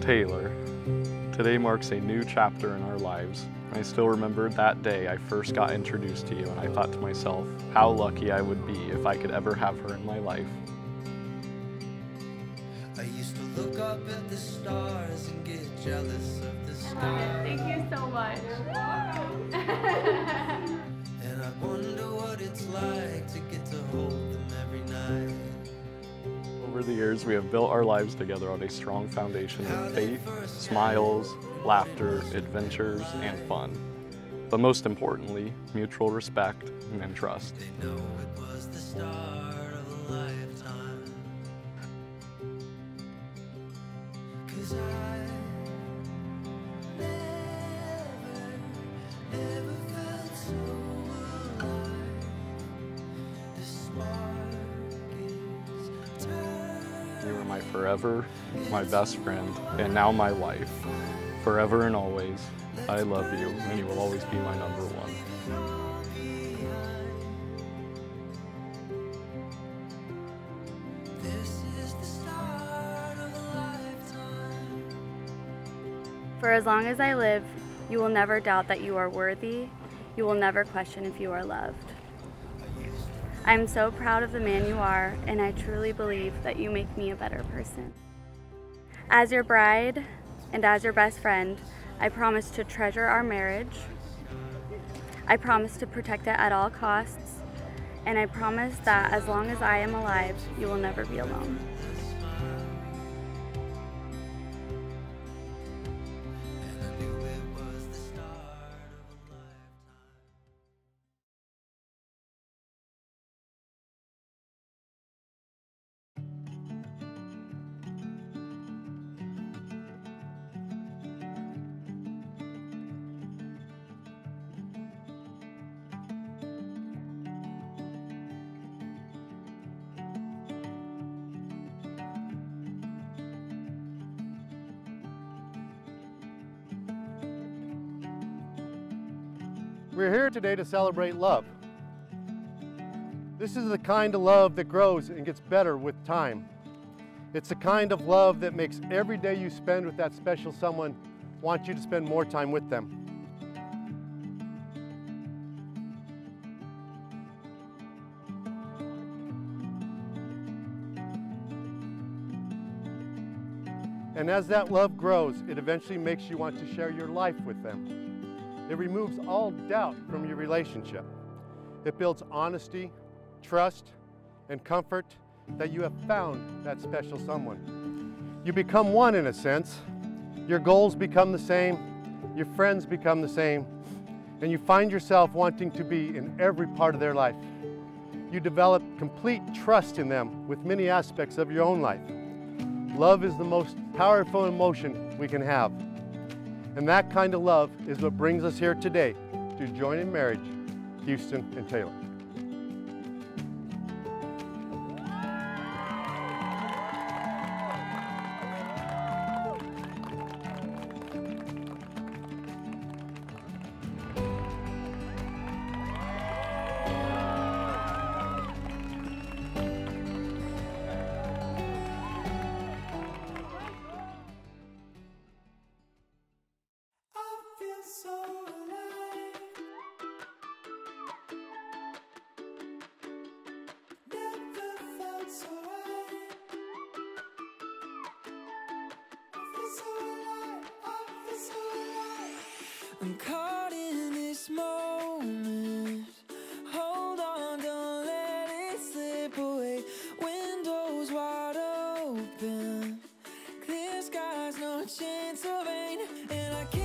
Taylor, today marks a new chapter in our lives. I still remember that day I first got introduced to you and I thought to myself how lucky I would be if I could ever have her in my life. I used to look up at the stars and get jealous of the sky. Thank you so much. it's like to get to hold them every night. Over the years, we have built our lives together on a strong foundation of faith, smiles, laughter, adventures, and fun. But most importantly, mutual respect and trust. My forever, my best friend, and now my wife. Forever and always, I love you, and you will always be my number one. This is the start of a lifetime. For as long as I live, you will never doubt that you are worthy. You will never question if you are loved. I am so proud of the man you are, and I truly believe that you make me a better person. As your bride and as your best friend, I promise to treasure our marriage. I promise to protect it at all costs. And I promise that as long as I am alive, you will never be alone. We're here today to celebrate love. This is the kind of love that grows and gets better with time. It's the kind of love that makes every day you spend with that special someone want you to spend more time with them. And as that love grows, it eventually makes you want to share your life with them. It removes all doubt from your relationship. It builds honesty, trust, and comfort that you have found that special someone. You become one in a sense. Your goals become the same, your friends become the same, and you find yourself wanting to be in every part of their life. You develop complete trust in them with many aspects of your own life. Love is the most powerful emotion we can have. And that kind of love is what brings us here today to join in marriage, Houston and Taylor. I'm caught in this moment. Hold on, don't let it slip away. Windows wide open. Clear skies, no chance of rain. And I can't